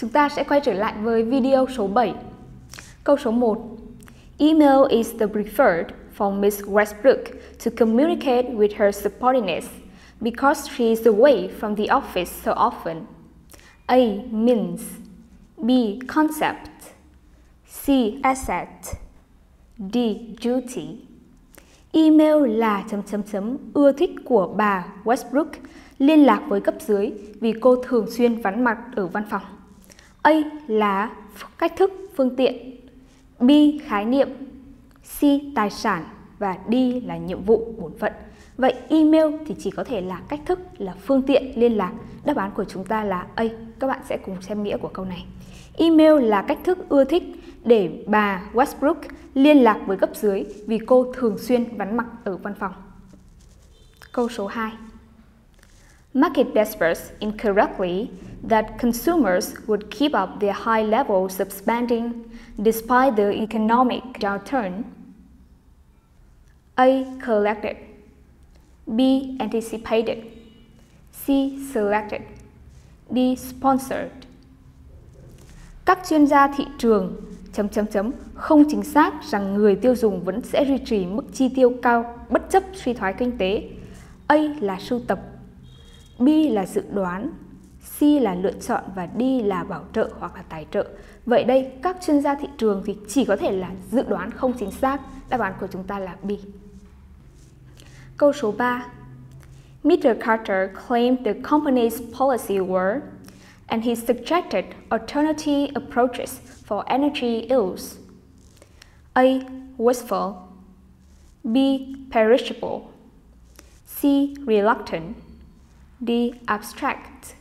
Chúng ta sẽ quay trở lại với video số 7. Câu số 1. Email is the preferred for Miss Westbrook to communicate with her subordinates because she is away from the office so often. A. Means B. Concept C. Asset D. Duty Email là chấm chấm chấm ưa thích của bà Westbrook liên lạc với cấp dưới vì cô thường xuyên vắng mặt ở văn phòng. A là cách thức, phương tiện. B khái niệm. C tài sản và D là nhiệm vụ, bổn phận. Vậy email thì chỉ có thể là cách thức, là phương tiện liên lạc. Đáp án của chúng ta là A. Các bạn sẽ cùng xem nghĩa của câu này. Email là cách thức ưa thích để bà Westbrook liên lạc với cấp dưới vì cô thường xuyên vắng mặt ở văn phòng. Câu số 2. Market Vespers incorrectly that consumers would keep up their high levels of spending despite the economic downturn. A. Collected B. Anticipated C. Selected D. Sponsored Các chuyên gia thị trường chấm chấm chấm không chính xác rằng người tiêu dùng vẫn sẽ duy trì mức chi tiêu cao bất chấp suy thoái kinh tế. A là sưu tập, B là dự đoán, C là lựa chọn và D là bảo trợ hoặc là tài trợ. Vậy đây, các chuyên gia thị trường thì chỉ có thể là dự đoán không chính xác. Đáp án của chúng ta là B. Câu số 3. Mr. Carter claimed the company's policy were, and he suggested alternative approaches for energy use. A. Wasteful B. Perishable C. Reluctant D. Abstract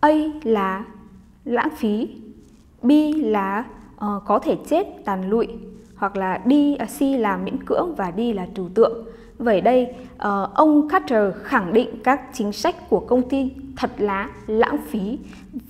A là lãng phí B là uh, có thể chết tàn lụi hoặc là D, uh, C là miễn cưỡng và D là trừu tượng Vậy đây, uh, ông Carter khẳng định các chính sách của công ty thật là lãng phí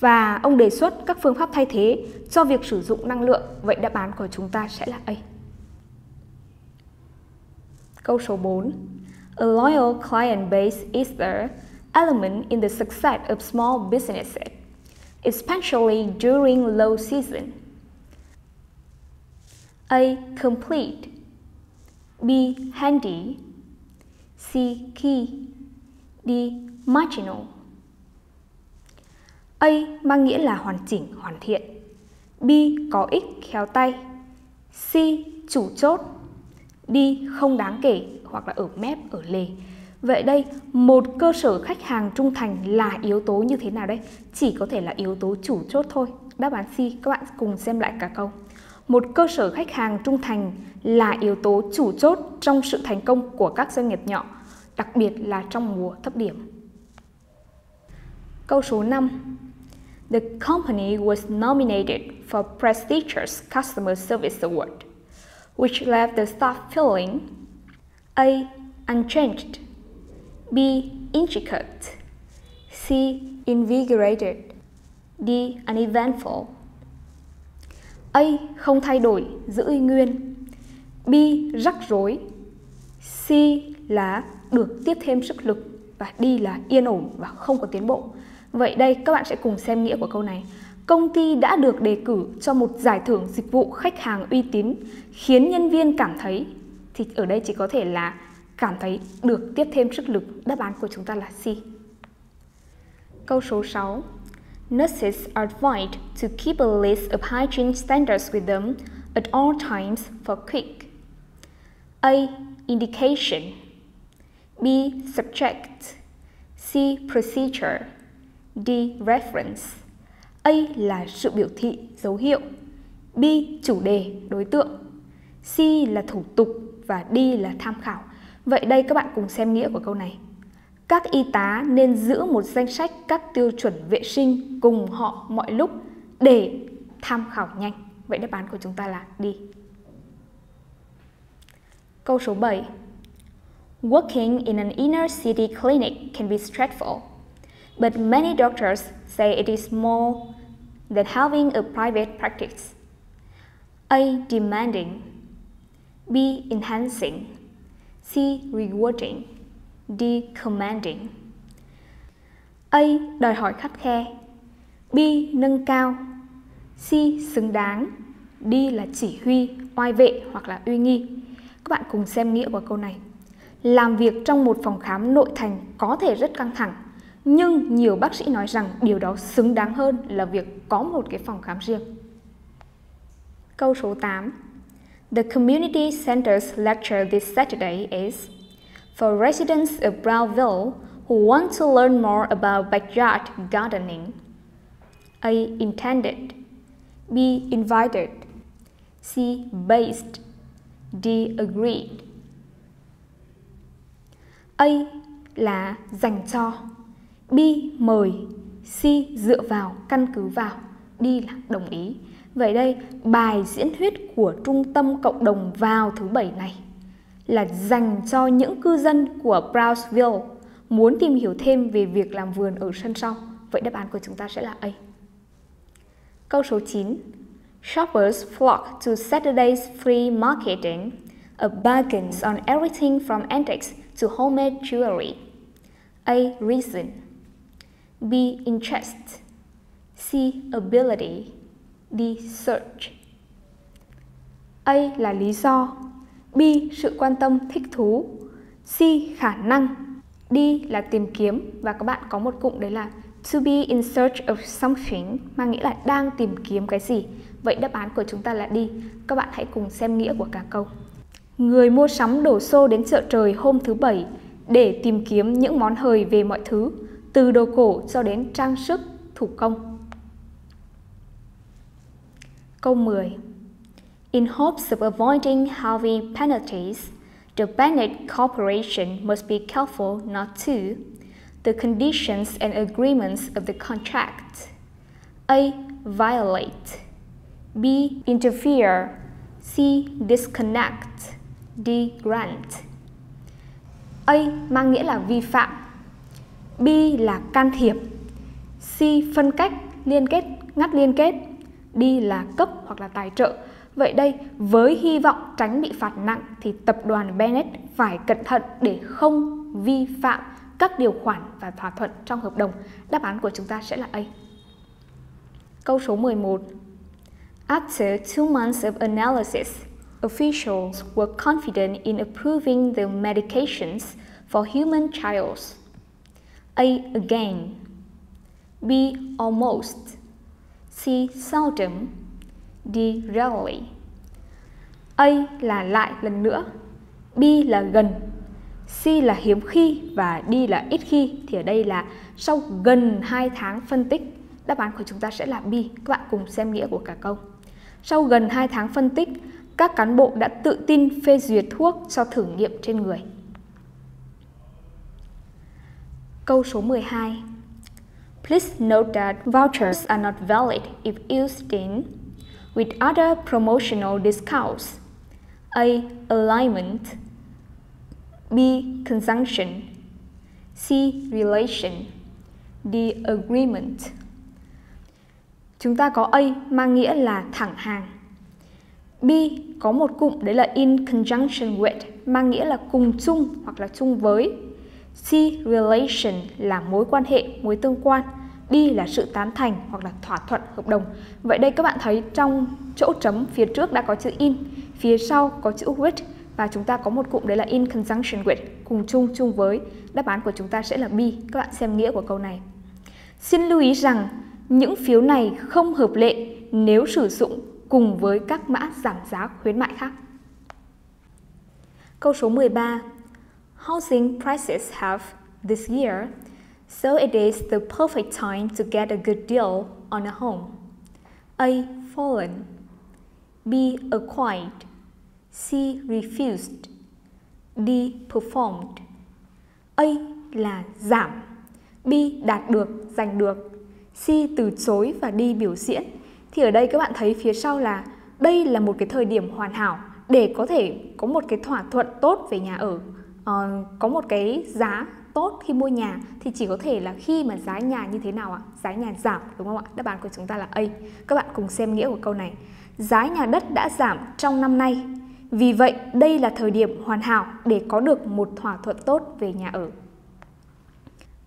và ông đề xuất các phương pháp thay thế cho việc sử dụng năng lượng. Vậy đáp án của chúng ta sẽ là A. Câu số 4. A loyal client base is there element in the success of small businesses, especially during low season. A. Complete B. Handy C. Key D. Marginal A mang nghĩa là hoàn chỉnh, hoàn thiện B. Có ích, khéo tay C. Chủ chốt D. Không đáng kể hoặc là ở mép, ở lề Vậy đây, một cơ sở khách hàng trung thành là yếu tố như thế nào đây? Chỉ có thể là yếu tố chủ chốt thôi. Đáp án C, các bạn cùng xem lại cả câu. Một cơ sở khách hàng trung thành là yếu tố chủ chốt trong sự thành công của các doanh nghiệp nhỏ, đặc biệt là trong mùa thấp điểm. Câu số 5. The company was nominated for prestigious customer service award, which left the staff feeling A. Unchanged B. Intricate C. Invigorated D. Uneventful A. Không thay đổi, giữ y nguyên B. Rắc rối C. Là được tiếp thêm sức lực và D là yên ổn và không có tiến bộ Vậy đây các bạn sẽ cùng xem nghĩa của câu này Công ty đã được đề cử cho một giải thưởng dịch vụ khách hàng uy tín khiến nhân viên cảm thấy thì ở đây chỉ có thể là cảm thấy được tiếp thêm sức lực. Đáp án của chúng ta là C. Câu số 6. Nurses are advised to keep a list of hygiene standards with them at all times for quick. A. Indication B. Subject C. Procedure D. Reference A là sự biểu thị, dấu hiệu B. Chủ đề, đối tượng C là thủ tục và D là tham khảo Vậy đây các bạn cùng xem nghĩa của câu này Các y tá nên giữ một danh sách các tiêu chuẩn vệ sinh cùng họ mọi lúc để tham khảo nhanh Vậy đáp án của chúng ta là đi Câu số 7 Working in an inner city clinic can be stressful, but many doctors say it is more than having a private practice. A. Demanding B. Enhancing C. Rewarding D. Commanding A. Đòi hỏi khắt khe B. Nâng cao C. Xứng đáng D là chỉ huy, oai vệ hoặc là uy nghi. Các bạn cùng xem nghĩa của câu này. Làm việc trong một phòng khám nội thành có thể rất căng thẳng, nhưng nhiều bác sĩ nói rằng điều đó xứng đáng hơn là việc có một cái phòng khám riêng. Câu số 8. The community center's lecture this Saturday is for residents of Brownville who want to learn more about backyard gardening. A. Intended B. Invited C. Based D. Agreed A là dành cho B. Mời C. Dựa vào, căn cứ vào D là đồng ý Vậy đây, bài diễn thuyết của Trung tâm Cộng đồng vào thứ bảy này là dành cho những cư dân của Brownsville muốn tìm hiểu thêm về việc làm vườn ở sân sau. Vậy đáp án của chúng ta sẽ là A. Câu số 9. Shoppers flock to Saturday's flea marketing, a bargains on everything from antiques to homemade jewelry. A. Reason B. Interest C. Ability D. Search A là lý do B. Sự quan tâm thích thú C. Khả năng D là tìm kiếm và các bạn có một cụm đấy là to be in search of something mang nghĩa là đang tìm kiếm cái gì. Vậy đáp án của chúng ta là đi. Các bạn hãy cùng xem nghĩa của cả câu. Người mua sắm đổ xô đến chợ trời hôm thứ bảy để tìm kiếm những món hời về mọi thứ, từ đồ cổ cho đến trang sức, thủ công. Câu 10. In hopes of avoiding heavy penalties, the Bennett Corporation must be careful not to the conditions and agreements of the contract. A. Violate. B. Interfere. C. Disconnect. D. Grant. A mang nghĩa là vi phạm. B là can thiệp. C. Phân cách, liên kết, ngắt liên kết đi là cấp hoặc là tài trợ. Vậy đây, với hy vọng tránh bị phạt nặng thì tập đoàn Bennett phải cẩn thận để không vi phạm các điều khoản và thỏa thuận trong hợp đồng. Đáp án của chúng ta sẽ là A. Câu số 11. After two months of analysis, officials were confident in approving the medications for human trials. A. Again. B. Almost. C. Seldom. D. Rarely. A là lại lần nữa. B là gần. C là hiếm khi và D là ít khi. Thì ở đây là sau gần 2 tháng phân tích, đáp án của chúng ta sẽ là B. Các bạn cùng xem nghĩa của cả câu. Sau gần 2 tháng phân tích, các cán bộ đã tự tin phê duyệt thuốc cho thử nghiệm trên người. Câu số 12 Please note that vouchers are not valid if used in with other promotional discounts. A. Alignment B. Conjunction C. Relation D. Agreement Chúng ta có A mang nghĩa là thẳng hàng B có một cụm đấy là in conjunction with mang nghĩa là cùng chung hoặc là chung với. C relation là mối quan hệ, mối tương quan đi là sự tán thành hoặc là thỏa thuận hợp đồng. Vậy đây các bạn thấy trong chỗ chấm phía trước đã có chữ in, phía sau có chữ with và chúng ta có một cụm đấy là in conjunction with, cùng chung chung với. Đáp án của chúng ta sẽ là B. Các bạn xem nghĩa của câu này. Xin lưu ý rằng những phiếu này không hợp lệ nếu sử dụng cùng với các mã giảm giá khuyến mại khác. Câu số 13. Housing prices have this year, so it is the perfect time to get a good deal on a home. A. Fallen B. Acquired C. Refused D. Performed A là giảm B. Đạt được, giành được C. Từ chối và D. Biểu diễn thì ở đây các bạn thấy phía sau là đây là một cái thời điểm hoàn hảo để có thể có một cái thỏa thuận tốt về nhà ở uh, có một cái giá tốt khi mua nhà thì chỉ có thể là khi mà giá nhà như thế nào ạ? Giá nhà giảm đúng không ạ? Đáp án của chúng ta là A. Các bạn cùng xem nghĩa của câu này. Giá nhà đất đã giảm trong năm nay. Vì vậy, đây là thời điểm hoàn hảo để có được một thỏa thuận tốt về nhà ở.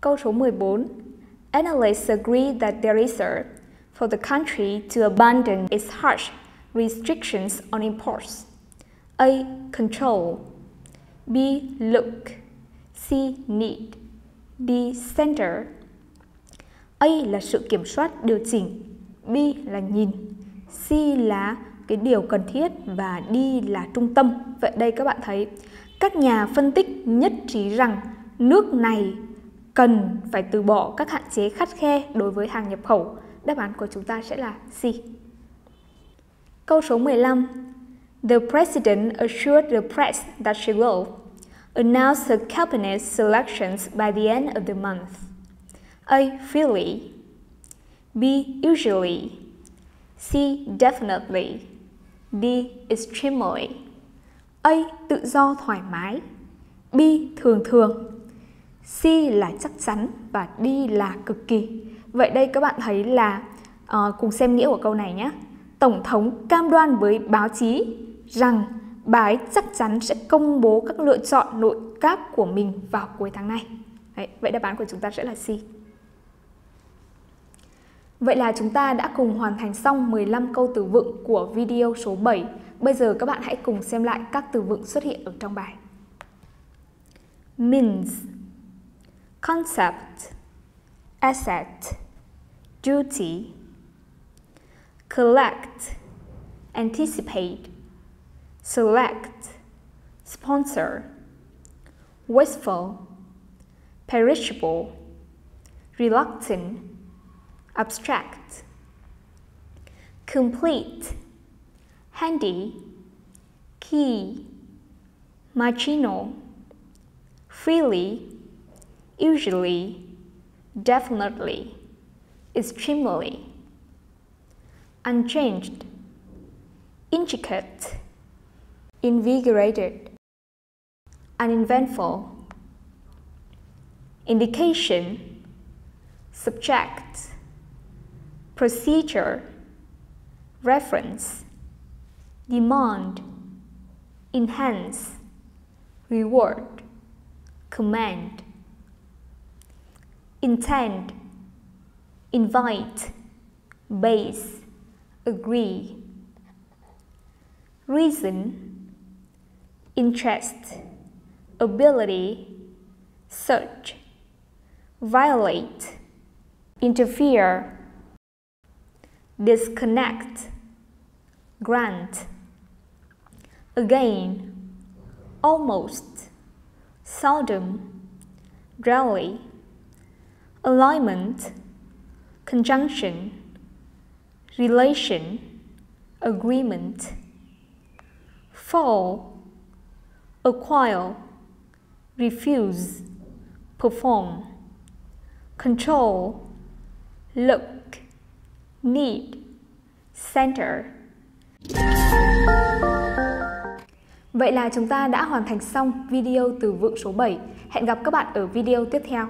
Câu số 14. Analysts agree that there is a for the country to abandon its harsh restrictions on imports. A. Control. B. Look. C. Need. D. Center. A là sự kiểm soát, điều chỉnh. B là nhìn. C là cái điều cần thiết và D là trung tâm. Vậy đây các bạn thấy các nhà phân tích nhất trí rằng nước này cần phải từ bỏ các hạn chế khắt khe đối với hàng nhập khẩu. Đáp án của chúng ta sẽ là C. Câu số 15. The president assured the press that she will announce the cabinet selections by the end of the month. A. Freely. B. Usually. C. Definitely. D. Extremely. A. Tự do thoải mái. B. Thường thường. C là chắc chắn và D là cực kỳ. Vậy đây các bạn thấy là uh, cùng xem nghĩa của câu này nhé. Tổng thống cam đoan với báo chí rằng bà ấy chắc chắn sẽ công bố các lựa chọn nội các của mình vào cuối tháng này. Đấy, vậy đáp án của chúng ta sẽ là C. Vậy là chúng ta đã cùng hoàn thành xong 15 câu từ vựng của video số 7. Bây giờ các bạn hãy cùng xem lại các từ vựng xuất hiện ở trong bài. Means Concept Asset Duty Collect Anticipate Select. Sponsor. Wasteful. Perishable. Reluctant. Abstract, complete, handy, key, marginal, freely, usually, definitely, extremely, unchanged, intricate, invigorated, uneventful, indication, subject, procedure, reference, demand, enhance, reward, command, intend, invite, base, agree, reason, interest, ability, search, violate, interfere, disconnect, grant, again, almost, seldom, rarely, alignment, conjunction, relation, agreement, fall, acquire, refuse, perform, control, look, need, center. Vậy là chúng ta đã hoàn thành xong video từ vựng số 7. Hẹn gặp các bạn ở video tiếp theo.